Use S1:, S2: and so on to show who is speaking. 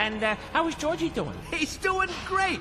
S1: And uh, how is Georgie doing?
S2: He's doing great.